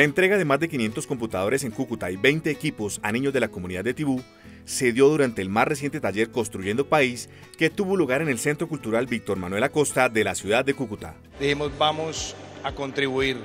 La entrega de más de 500 computadores en Cúcuta y 20 equipos a niños de la comunidad de Tibú se dio durante el más reciente taller Construyendo País que tuvo lugar en el Centro Cultural Víctor Manuel Acosta de la ciudad de Cúcuta. Dijimos vamos a contribuir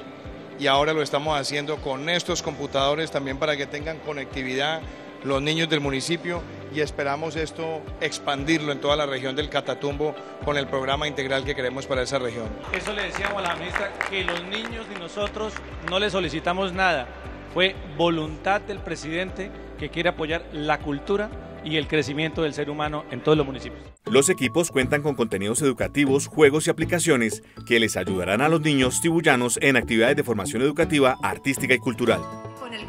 y ahora lo estamos haciendo con estos computadores también para que tengan conectividad los niños del municipio y esperamos esto expandirlo en toda la región del Catatumbo con el programa integral que queremos para esa región. Eso le decíamos a la ministra que los niños y nosotros no le solicitamos nada, fue voluntad del presidente que quiere apoyar la cultura y el crecimiento del ser humano en todos los municipios. Los equipos cuentan con contenidos educativos, juegos y aplicaciones que les ayudarán a los niños tibullanos en actividades de formación educativa, artística y cultural. Con el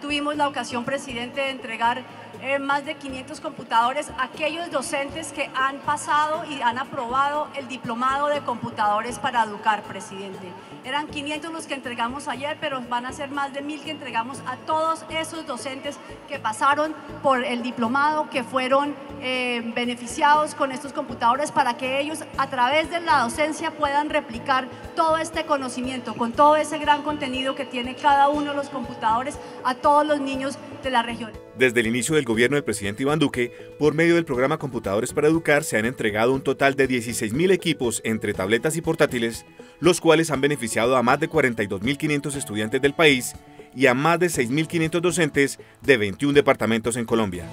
tuvimos la ocasión, presidente, de entregar eh, más de 500 computadores a aquellos docentes que han pasado y han aprobado el diplomado de computadores para educar, presidente. Eran 500 los que entregamos ayer, pero van a ser más de 1000 que entregamos a todos esos docentes que pasaron por el diplomado, que fueron eh, beneficiados con estos computadores para que ellos a través de la docencia puedan replicar todo este conocimiento, con todo ese gran contenido que tiene cada uno de los computadores a todos los niños de la región. Desde el inicio del gobierno del presidente Iván Duque, por medio del programa Computadores para Educar, se han entregado un total de 16.000 equipos entre tabletas y portátiles, los cuales han beneficiado a más de 42.500 estudiantes del país y a más de 6.500 docentes de 21 departamentos en Colombia.